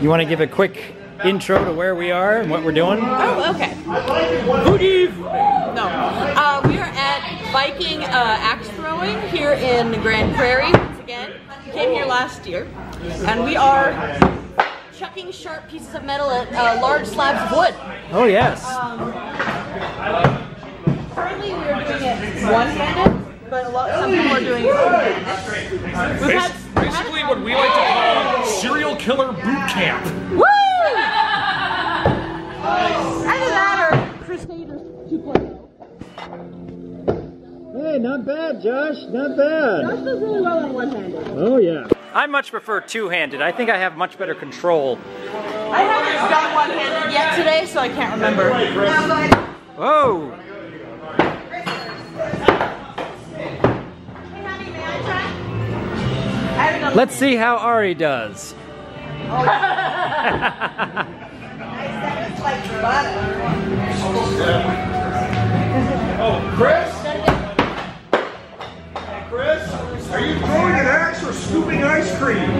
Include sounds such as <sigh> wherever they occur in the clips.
You want to give a quick intro to where we are and what we're doing? Oh, okay. Good evening. No. Uh, we are at Viking uh, Axe Throwing here in Grand Prairie once again. We came here last year. And we are chucking sharp pieces of metal at uh, large slabs of wood. Oh, yes. Um, currently we are doing it one-handed, but a lot, some people are doing it. We've had Basically, what we like to call serial killer boot camp. Woo! Either that or Crusaders 2.0. Hey, not bad, Josh. Not bad. Josh does really well on one-handed. Oh, yeah. I much prefer two-handed. I think I have much better control. I haven't done one-handed yet today, so I can't remember. Whoa! Let's see how Ari does. Oh, Chris? Chris? Are you throwing an axe or scooping ice cream?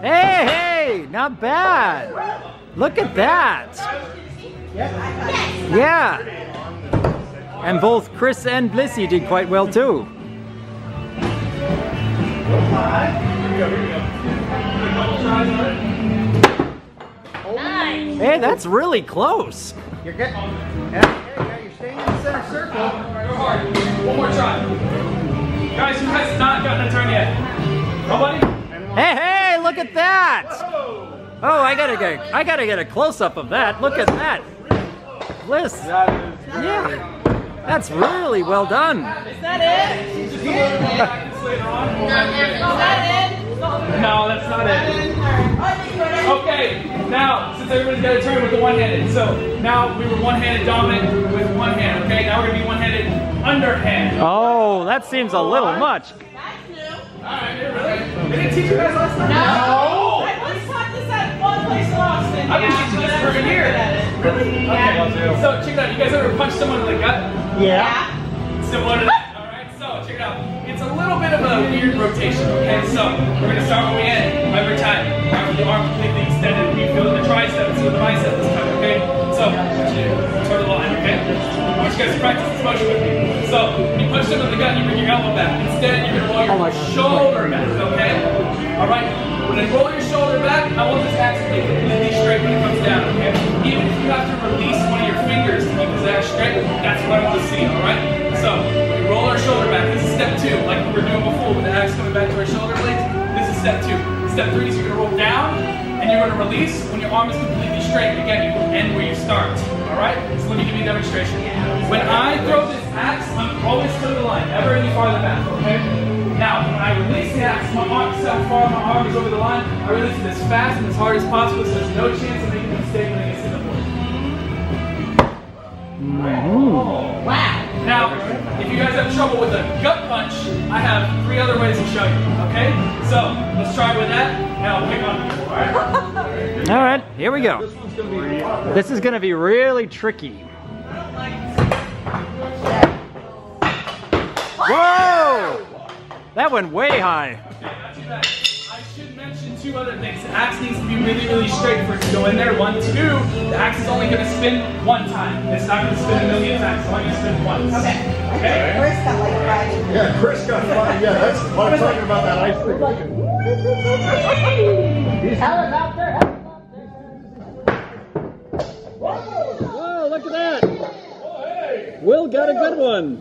Hey, hey! Not bad! Look at that! Yeah! And both Chris and Blissy did quite well too. Nice. Hey, that's really close. You're good. Yeah, yeah, yeah, you're staying in the center circle. Go hard. One more try. Guys, who has not gotten a turn yet? Nobody? Hey, hey, look at that! Oh, I gotta get, I gotta get a close up of that. Look at that. Bliss. Yeah. That's really well done. Is that it? Is that it? No, that's not it. Okay, now, since everybody's got a turn with the one-handed, so now we were one-handed dominant with one hand, okay? Now we're gonna be one-handed underhand. Oh, that seems a little much. Alright, really? Didn't teach you guys last time? No. I teaching but this I for a was year. good at it. Okay, so check it out. You guys ever punch someone in the gut? Yeah. Similar to that. Alright, so check it out. It's a little bit of a weird rotation, okay? So we're gonna start where we end every time. Alright, with the arm completely extended. We feel the tricep instead of the bicep this time, okay? So I want you turn the line, okay? I want you guys to practice this motion with me. So when you punch someone in the gut, you bring your elbow back. Instead, you're gonna roll your oh shoulder back, okay? Alright? When I roll your shoulder back, I want this axe to be completely straight when it comes down, okay? Even if you have to release one of your fingers to keep this axe straight, that's what I want to see, alright? So, we roll our shoulder back. This is step two, like we were doing before with the axe coming back to our shoulder blades. This is step two. Step three is you're gonna roll down and you're gonna release when your arm is completely straight. Again, you end where you start. Alright? So let me give you a demonstration. When I throw this axe, I'm always to the line, never any farther back, okay? Now, when I release the axe, my arm is how far my arm is over the line. I release it as fast and as hard as possible so there's no chance of making a mistake when it gets to the board. Oh. Mm-hmm. Wow. Now, if you guys have trouble with a gut punch, I have three other ways to show you, okay? So, let's try with that, and I'll pick on people, alright? All right, here we go. This is gonna be really tricky. Whoa! That went way high. Not. I should mention two other things. The axe needs to be really, really straight for it to go in there. One, two, the axe is only going to spin one time. It's not going to spin a million times. It's only going to spin once. Okay. Okay? Chris got like five. Yeah, Chris got five. Yeah, that's what I'm talking about that ice cream. Helicopter, Whoa, look at that! Hey. Will got a good one.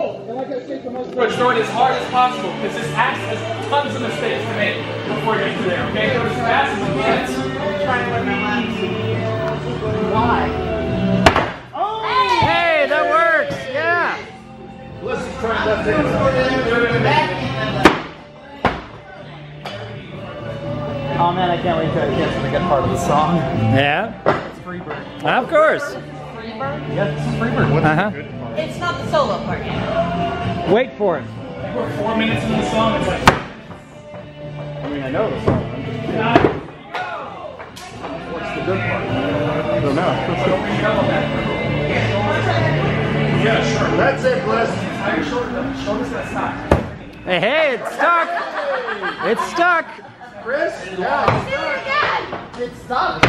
Bro, throw it as hard as possible because this axe has tons of mistakes to make before it gets to there. Okay? Throw it as fast as you can. Why? Oh! Hey, that works. Yeah. Let's try left Oh man, I can't wait to get to the good part of the song. Yeah. It's Freebird. Of course. Yeah, this is Freebird. Uh huh. It's not the solo part yet. Wait for it. We're four minutes into the song. It's like, I mean, I know the song. I'm just, what's the good part? I don't know. Don't bring your elbow back. yeah, sure. That's it, Bliss. Tie your shoulder, shoulders to that side. Hey, hey, it's stuck. It's stuck. Chris? Yeah. It's stuck.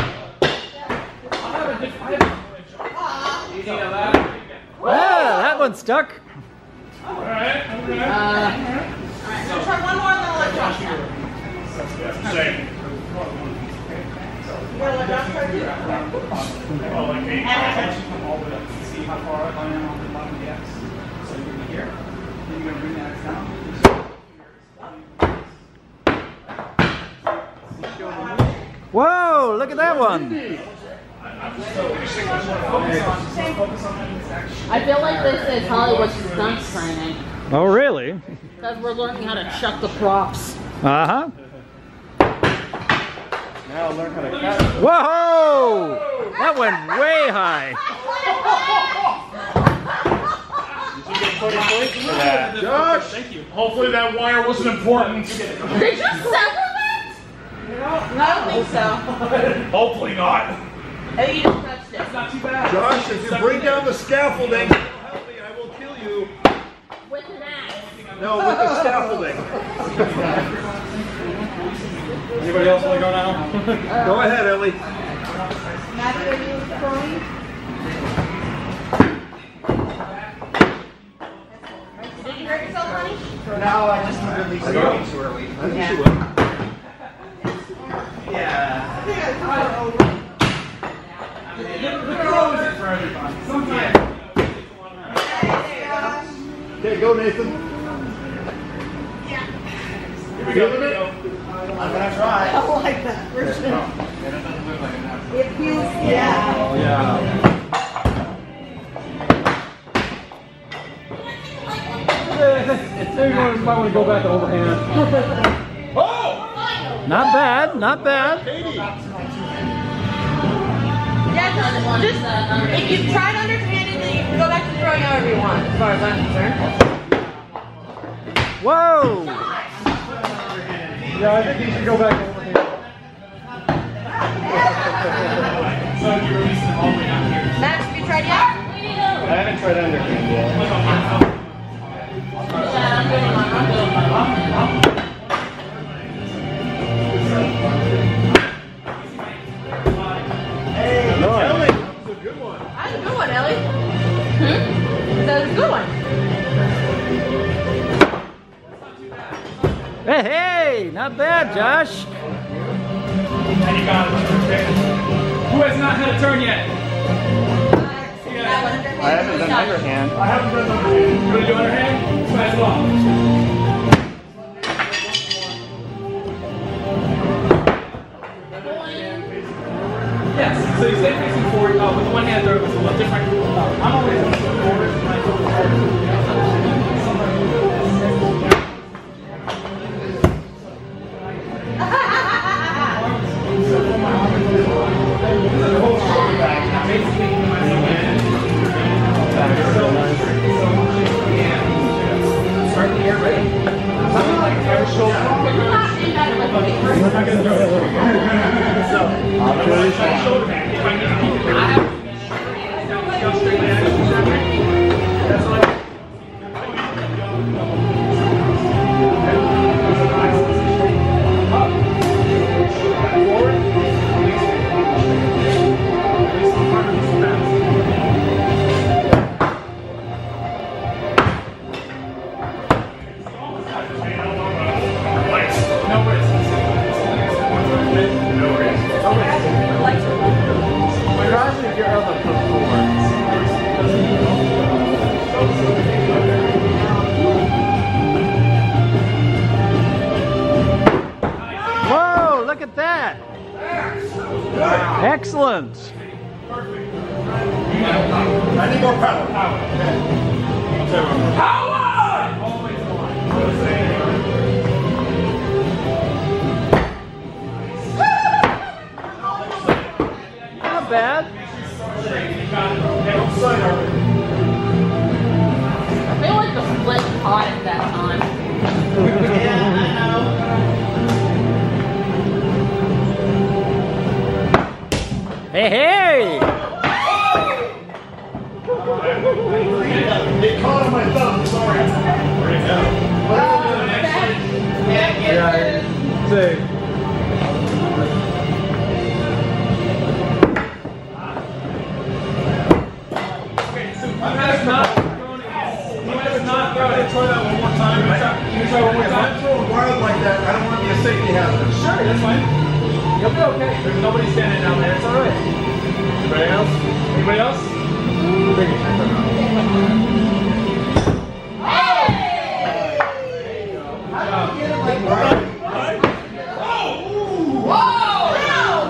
Ah, that one stuck. Alright, okay. So try one more and then we'll let Josh try. All. Whoa, look at that one. I feel like this is Hollywood stunt training. Oh, really? Because we're learning how to chuck the props. Uh huh. Now learn how to catch. Whoa! That went way high. Josh! Thank you. Hopefully that wire wasn't important. Did you sever that? No, I don't think so. <laughs> Hopefully not. I think you just touched it. Not too bad. Josh, if you bring down the scaffolding, help me, I will kill you. With an axe. No, with the scaffolding. Anybody else want to go now? <laughs> Go ahead, Ellie. Maddie, are you throwing? Did you hurt yourself, honey? No, I just released it too early. I think she will. The throw isn't for everybody. Sometimes. Okay, go Nathan. Feeling it? I like that. version. It feels, yeah. Oh, yeah. Maybe you might want to go back to overhand. Oh! Not bad, not bad. Katie! Yeah, just, just if you tried underhanded, then you can go back to throwing however you want, as far as I'm concerned. Whoa! Yeah, I think you should go back to overhand. so if you release them all the way down here. Max, have you tried yet? I haven't tried underhand yet. Not bad, Josh. And you got it. Who has not had a turn yet? I haven't done underhand. I haven't done underhand. You want to do underhand? Might as well. Yes, so you stay facing forward. Uh, with the one hand, there was a little different. Uh, I'm always Excellent. Hey, hey. It caught on my thumb, sorry. Yeah. Two. Okay, so you guys not thrown it. You guys not thrown it. Try that one more time. Try, you try one more If I'm time. throwing wild like that, I don't want to be a safety hazard. Sure, that's fine. You'll be okay. There's nobody standing down there. It's all right. Anybody else? Anybody else?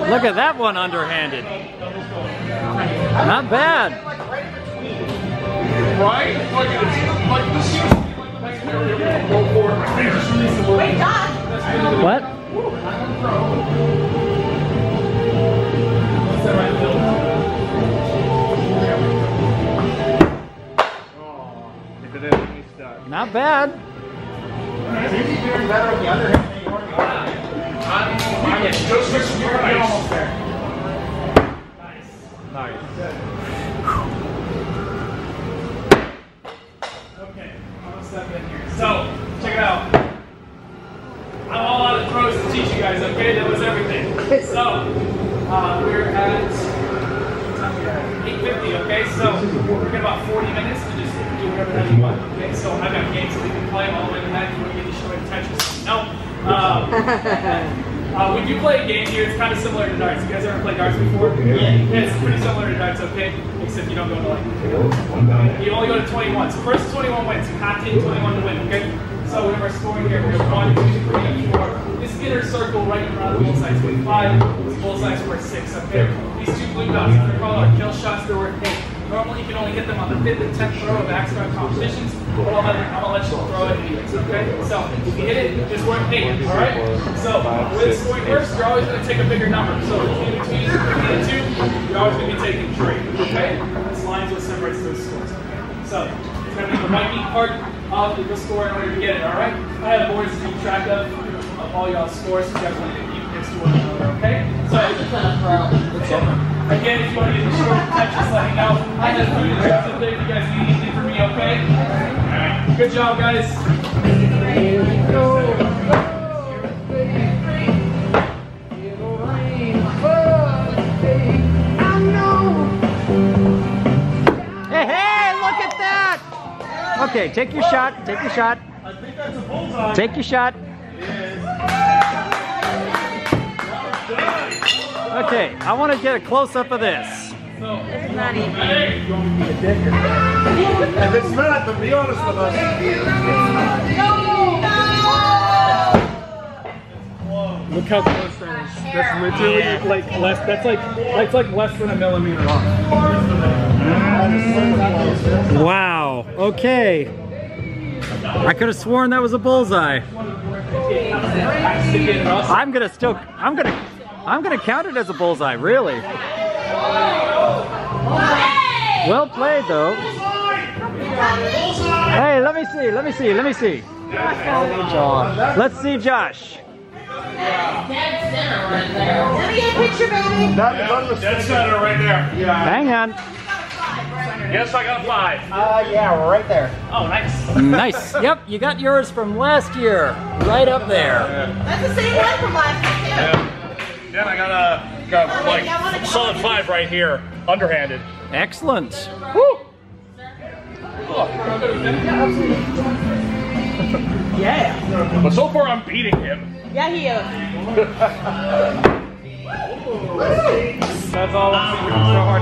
Look at that one underhanded. Not bad. Right? Like, like this seems like the best area we can go forward right there. Just release the ball. Wait, Josh. What? Not bad. doing better all out of throws to teach you guys, okay? That was everything. <laughs> So, uh, we're at what time we at? 8.50, okay? So, we're got about 40 minutes to just do whatever the hell you want, okay? So, I've got games that we can play all the way to that <laughs> if you want to get destroyed in Tetris. No. Um, uh, we do play a game here. It's kind of similar to darts. You guys ever played darts before? Yeah. It's pretty similar to darts, okay? Except you don't go to like you only go to 21. So first 21 wins. You have to hit 21 to win, okay? So we have our scoring here. We have one, two, three, four. This inner circle right around the bullseye is worth five. This bullseye is worth six, okay? These two blue dots, they're called our kill shots. They're worth eight. Normally you can only hit them on the fifth and tenth throw of Axeron competitions, but I'm gonna, let you throw it anyways, okay? So if you hit it, it's worth eight, all right? So with scoring first, you're always gonna take a bigger number. So between between between the two, you're always gonna be taking three, okay? This line's what separates those scores. Okay? So be the Viking part of the score in order to get it, all right? I have boards to keep track of, of all y'all's scores, so you guys want to keep next to one another, okay? So Again, if you want to get the short text, just let me know. I have food and drinks up there if you guys need anything from me, okay? Alright. Good job, guys. Okay, take your shot. Take your shot. I think that's a bullseye. Take your shot. Okay, I want to get a close up of this. It's not even. If it's not, then be honest with us. Look how close that is. That's literally like less. That's like that's like less than a millimeter off. Wow. Okay. I could have sworn that was a bullseye. I'm gonna still. I'm gonna. I'm gonna count it as a bullseye. Really. Well played, though. Hey, let me see. Let me see. Let me see. Let's see, Josh. Dead center right there. Let me get a picture, baby. That is unmistakable. Dead center right there. Hang on. Yes, I got a five. Uh, yeah, right there. Oh, nice. Nice. <laughs> Yep, you got yours from last year. Right up there. That's the same one from last year, Yeah. Then I got a got like I solid five right here, underhanded. Excellent. Woo. Yeah. But so far I'm beating him. Yeah, he is. <laughs> That's all I'm seeing. So hard.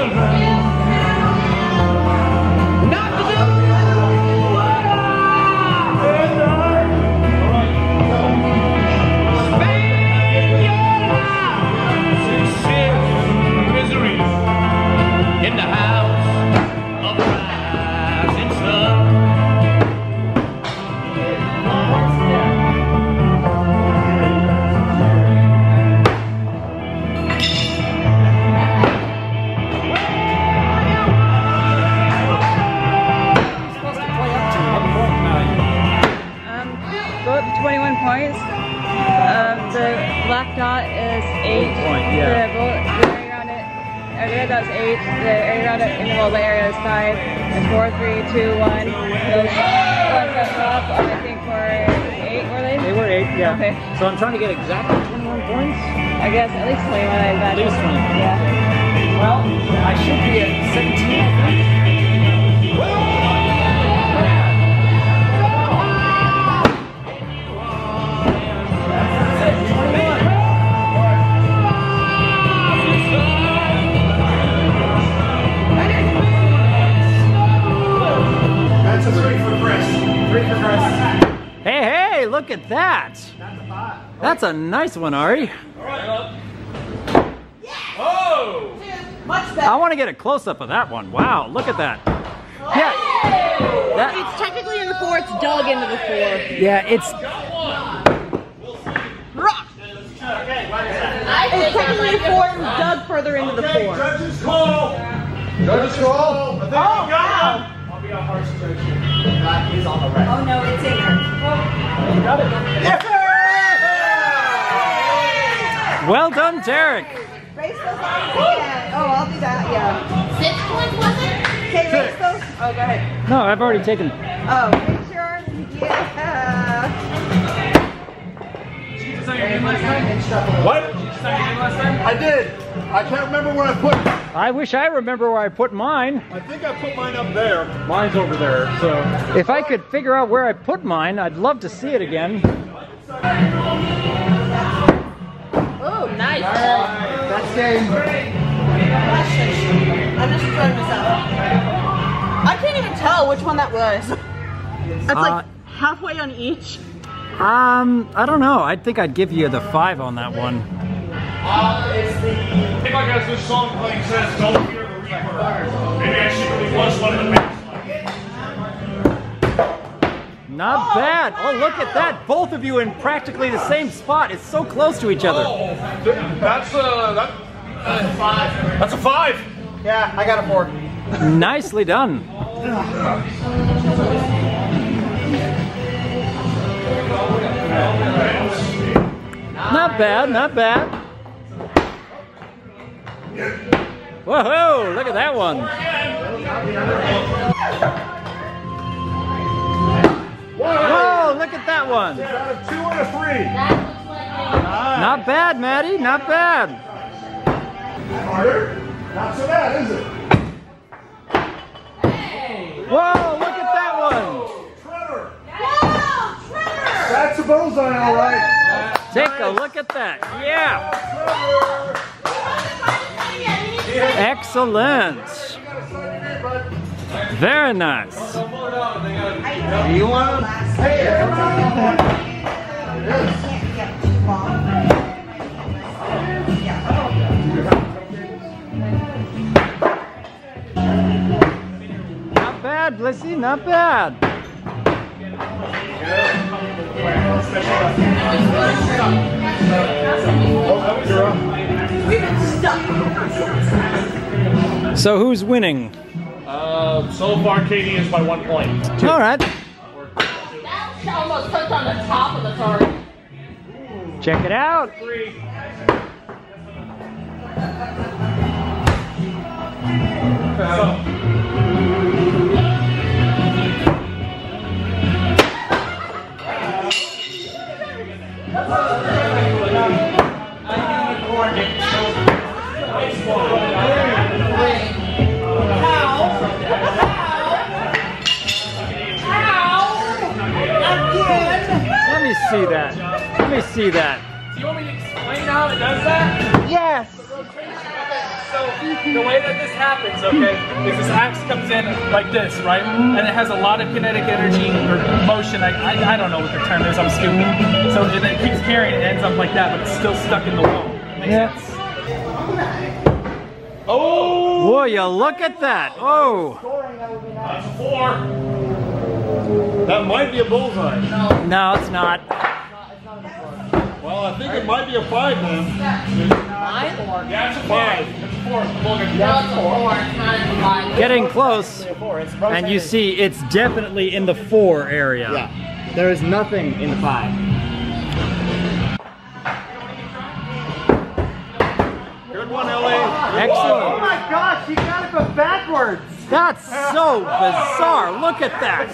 children. In the bullet area is 5. And 4, 3, 2, 1. Those ones up top, I think were 8, were they? They were eight, yeah. Okay. So I'm trying to get exactly 21 points. I guess at least 21, I At least 21. Yeah. Well, I should be at 17. Three for Chris. Three for Chris. Hey, hey, look at that. That's a nice one, Ari. Oh! Much I want to get a close up of that one. Wow, look at that. Yeah. That, It's technically in the four, it's dug into the four. yeah, it's Rock! It's technically a four and dug further into the Okay, four. judges call. Judges call. I think we got one. Oh no, it's in here. well done, Derek. Race those on again. Oh, I'll do that, yeah. Six points, was it? Okay, race those. Oh, go ahead. No, I've already taken. Oh, raise your arms. Yeah. Is that your name last time? What? Is that your name last time? I did. I can't remember where I put it. I wish I remember where I put mine. I think I put mine up there. Mine's over there, so. If I could figure out where I put mine, I'd love to see it again. Oh, nice. That's game. I'm just throwing this out. I can't even tell which one that was. That's Uh, like halfway on each. Um, I don't know. I think I'd give you the five on that one. I think like as this song playing says, don't fear the reaper. Maybe I secretly was one of the best. Not bad. Oh, look at that. Both of you in practically the same spot. It's so close to each other. That's a, that. Uh, five. That's a five. Yeah, I got a four. Nicely done. Not bad, not bad. Whoa, look at that one. Whoa, look at that one. Two and a three. Not bad, Maddie, not bad. Carter. Not so bad, is it? Whoa, look at that one. Trevor. That's a bullseye, all right. Take a look at that. Yeah. Excellent. Very nice. You want Not bad, Blissy, not bad. So who's winning? Uh, so far, Katie is by one point. All right, That almost touched on the top of the target. check it out. Let me see that. Let me see that. Do you want me to explain how it does that? Yes. So the way that this happens, okay, is this axe comes in like this, right? And it has a lot of kinetic energy or motion. I, I, I don't know what the term is. I'm stupid. So it, it keeps carrying. It ends up like that, but it's still stuck in the wall. Makes Yeah. sense. Oh, Will you look at that? Oh, That's a four. That might be a bullseye. no, it's not. Well, I think it might be a five then. Yeah, it's a five. It's a four. Look it's a four. It's not in the five. Getting close, and you see it's definitely in the four area. Yeah. There is nothing in the five. Excellent. Oh my gosh, you got it but backwards. That's so bizarre. Look at that.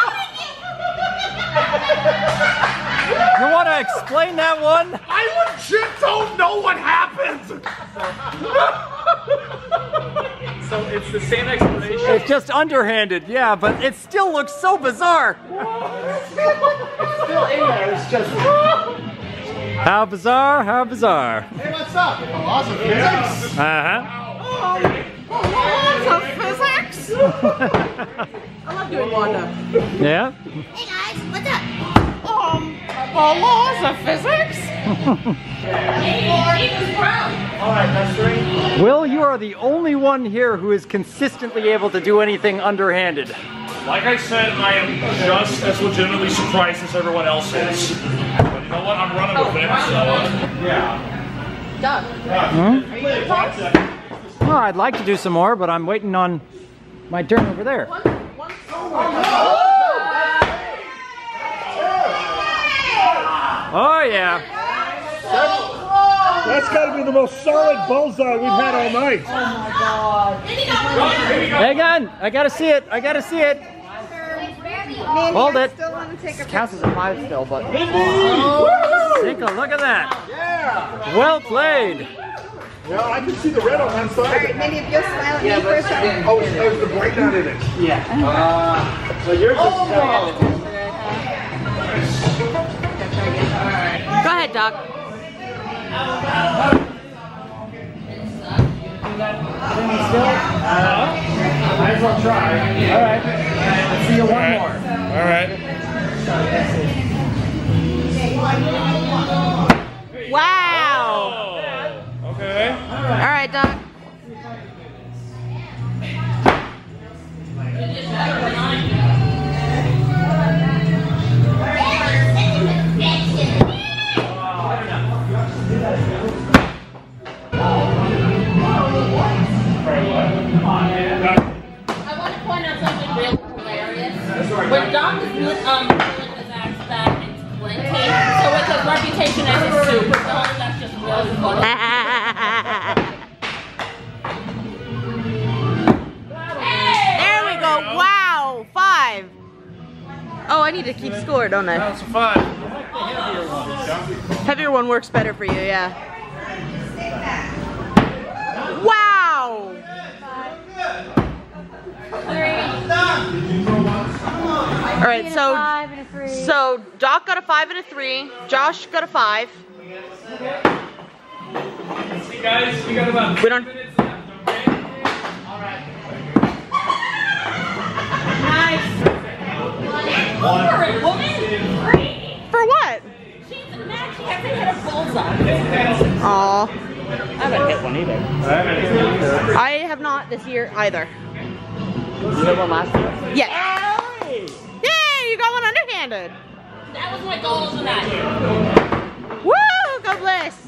<laughs> You want to explain that one? I legit don't know what happened. <laughs> So it's the same explanation. It's just underhanded, yeah, but it still looks so bizarre. it's Still in there, it's just. How bizarre, how bizarre. Hey, what's up? The laws of physics. Uh-huh. Oh, the Laws of physics. <laughs> I love doing Wanda. Yeah? Hey guys, what's up? Um, the laws of physics. All right, that's three. Will, you are the only one here who is consistently able to do anything underhanded. Like I said, I am just as legitimately surprised as everyone else is. But you know what? I'm running with it. So, yeah. Doug. Well, I'd like to do some more, but I'm waiting on my turn over there. Oh, oh, yeah. That's got to be the most solid bullseye we've had all night. Oh my god. Hang on. I gotta see it. I gotta see it. Mandy, Hold I it. still want to take a Counts as a five still, but. Take a look at that. Yeah. Well played. Yeah, I can see the red on one side. Alright, Mindy, if you'll smile at me for a second. Oh, it's, oh, it's the breakdown in it. Yeah. Uh, so yours is. Oh. Go ahead, Doc. Might as well try. All right. Let's see you one more. All right. Wow. All right, so so Doc got a five and a three. Josh got a five. See, guys, we got about We don't- minutes left, okay? Over it, woman! For what? She's mad she hasn't hit a bullseye. Aw. I haven't hit one either. I have not this year either. You hit one last year? Yes. Yay, you got one underhanded. That was my goal tonight. Woo, God bless.